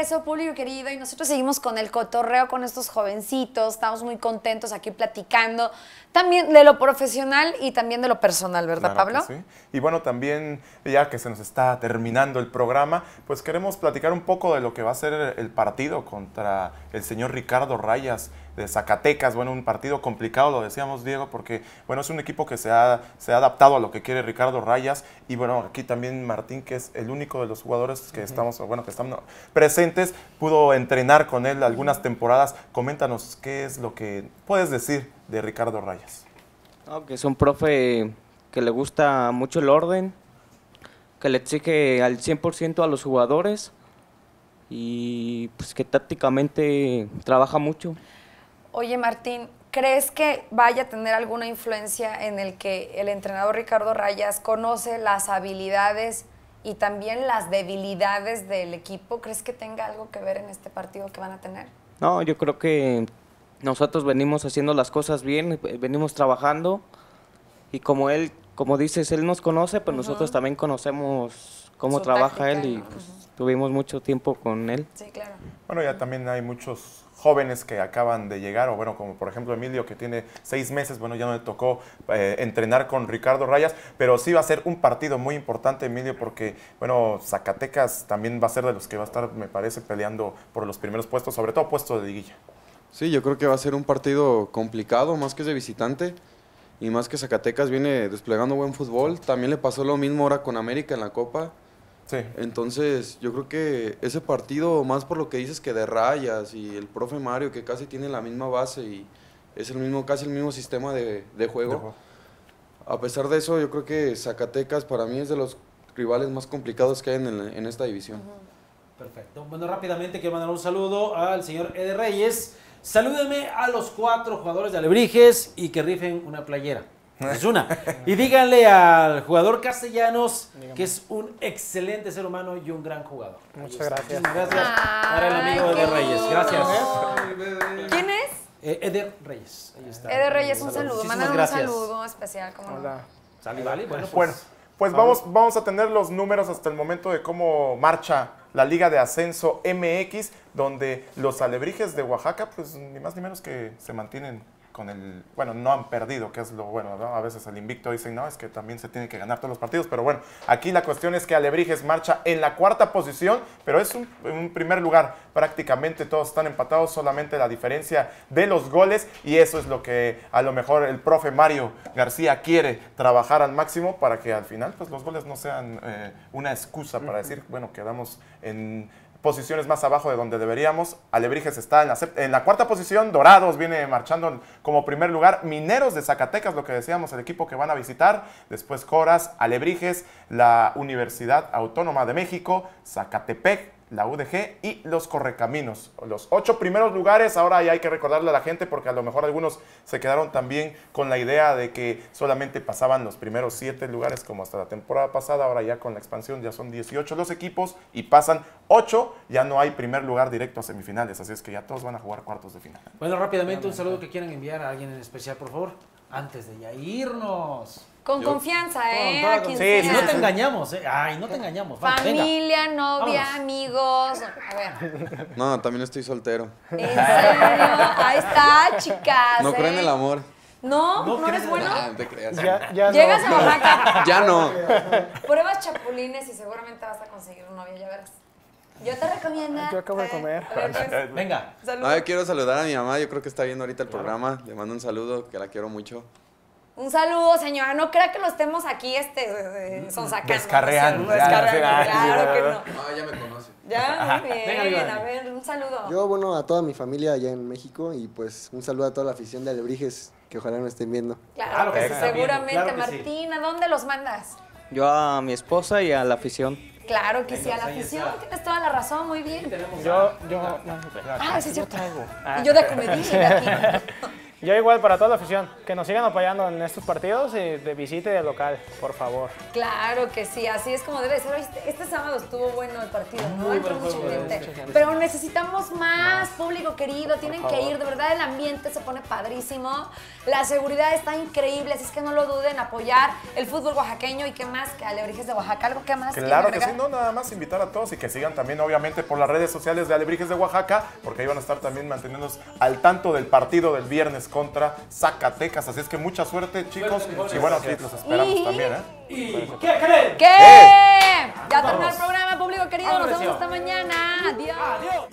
regreso, público querido, y nosotros seguimos con el cotorreo con estos jovencitos. Estamos muy contentos aquí platicando también de lo profesional y también de lo personal, ¿verdad, Claro Pablo? sí. Y bueno, también, ya que se nos está terminando el programa, pues queremos platicar un poco de lo que va a ser el partido contra el señor Ricardo Rayas de Zacatecas. Bueno, un partido complicado, lo decíamos, Diego, porque, bueno, es un equipo que se ha, se ha adaptado a lo que quiere Ricardo Rayas. Y bueno, aquí también Martín, que es el único de los jugadores que estamos, bueno, que están presentes, pudo entrenar con él algunas temporadas. Coméntanos, ¿qué es lo que puedes decir de Ricardo Rayas? No, que es un profe que le gusta mucho el orden, que le exige al 100% a los jugadores y pues que tácticamente trabaja mucho. Oye, Martín, ¿crees que vaya a tener alguna influencia en el que el entrenador Ricardo Rayas conoce las habilidades y también las debilidades del equipo? ¿Crees que tenga algo que ver en este partido que van a tener? No, yo creo que nosotros venimos haciendo las cosas bien, venimos trabajando y como él, como dices, él nos conoce, pues nosotros también conocemos cómo Su trabaja él y ¿no? pues, tuvimos mucho tiempo con él. Sí, claro. Bueno, ya también hay muchos jóvenes que acaban de llegar, o bueno, como por ejemplo Emilio, que tiene seis meses, bueno, ya no le tocó eh, entrenar con Ricardo Rayas, pero sí va a ser un partido muy importante, Emilio, porque, bueno, Zacatecas también va a ser de los que va a estar, me parece, peleando por los primeros puestos, sobre todo puesto de liguilla. Sí, yo creo que va a ser un partido complicado, más que de visitante. Y más que Zacatecas viene desplegando buen fútbol. También le pasó lo mismo ahora con América en la Copa. Sí. Entonces, yo creo que ese partido, más por lo que dices que de rayas y el profe Mario, que casi tiene la misma base y es el mismo, casi el mismo sistema de, de juego. De juego. A pesar de eso, yo creo que Zacatecas para mí es de los rivales más complicados que hay en, el- en esta división. Perfecto. Bueno, rápidamente quiero mandar un saludo al señor Ede Reyes. Salúdeme a los cuatro jugadores de Alebrijes y que rifen una playera. Es una. Y díganle al jugador Castellanos que es un excelente ser humano y un gran jugador. Muchas gracias. Gracias para el amigo Eder Reyes. Gracias. ¿Quién es? Eh, Eder Reyes. Ahí está. Eder Reyes, un saludo. Mándale un saludo especial. ¿cómo no? Hola. Sale, vale. Bueno, pues, Bueno, pues vamos, vamos a tener los números hasta el momento de cómo marcha la Liga de Ascenso MX, donde los alebrijes de Oaxaca, pues ni más ni menos que se mantienen con el, bueno, no han perdido, que es lo bueno, ¿no? A veces el invicto dicen, no, es que también se tiene que ganar todos los partidos, pero bueno, aquí la cuestión es que Alebrijes marcha en la cuarta posición, pero es un, un primer lugar, prácticamente todos están empatados, solamente la diferencia de los goles, y eso es lo que a lo mejor el profe Mario García quiere trabajar al máximo para que al final, pues los goles no sean eh, una excusa para decir, bueno, quedamos en posiciones más abajo de donde deberíamos. Alebrijes está en la, cuarta posición, Dorados viene marchando como primer lugar, Mineros de Zacatecas, lo que decíamos, el equipo que van a visitar, después Coras, Alebrijes, la Universidad Autónoma de México, Zacatepec, la UDG y los Correcaminos. Los ocho primeros lugares, ahora ya hay que recordarle a la gente porque a lo mejor algunos se quedaron también con la idea de que solamente pasaban los primeros siete lugares como hasta la temporada pasada, ahora ya con la expansión ya son 18 los equipos y pasan ocho, ya no hay primer lugar directo a semifinales, así es que ya todos van a jugar cuartos de final. bueno, rápidamente un saludo que quieran enviar a alguien en especial, por favor. Antes de ya irnos. Con Yo- confianza, Con ¿eh? toda A quien con- Sí, Y no te engañamos, ¿eh? Ay, no te engañamos. Vamos, venga. Familia, novia, Vámonos. amigos. A ver. No, también estoy soltero. ¿En serio? Ahí está, chicas. No creen ¿eh? en el amor. No, No no, eres bueno. Ah, no te creas. Ya, ya Llegas no. a Oaxaca, Ya no. pruebas chapulines y seguramente vas a conseguir un novio, ya verás. Yo te recomiendo. Yo acabo de comer. a ver, Venga. salud. Ah, quiero saludar a mi mamá, yo creo que está viendo ahorita el programa. Le mando un saludo, que la quiero mucho. Un saludo, señora. No crea que lo estemos aquí este, eh, sonsacando. Descarreando, ¿no? ya, Descarreando, claro que no. No, ya me conoce. Ya, muy Venga, bien. Iván. A ver, un saludo. Yo, bueno, a toda mi familia allá en México y pues un saludo a toda la afición de Alebrijes que ojalá me estén viendo. Claro, Claro que que sí, seguramente, claro que sí. Martín. ¿A dónde los mandas? Yo a mi esposa y a la afición. Claro que sí, a la pues afición. Tienes toda la razón, muy bien. Yo, yo, no, Ah, sí, es cierto. Ah. Y yo de comedilla. Yo igual para toda la afición, que nos sigan apoyando en estos partidos y de visita y de local, por favor. Claro que sí, así es como debe ser. Este, este sábado estuvo bueno el partido, ¿no? Muy Entró mucha gente. Pero necesitamos más, público querido, tienen que ir, de verdad el ambiente se pone padrísimo. La seguridad está increíble, así es que no lo duden, apoyar el fútbol oaxaqueño y qué más que Alebrijes de Oaxaca. ¿Algo que más? Claro que sí, no, nada más invitar a todos y que sigan también, obviamente, por las redes sociales de Alebrijes de Oaxaca, porque ahí van a estar también manteniéndonos al tanto del partido del viernes contra Zacatecas. Así es que mucha suerte, chicos. Suerte, Y bueno, aquí los esperamos Y- también, ¿eh? ¿Y qué creen? ¿Qué? Ya terminó el programa, público querido. Nos vemos hasta mañana. Adiós. Adiós.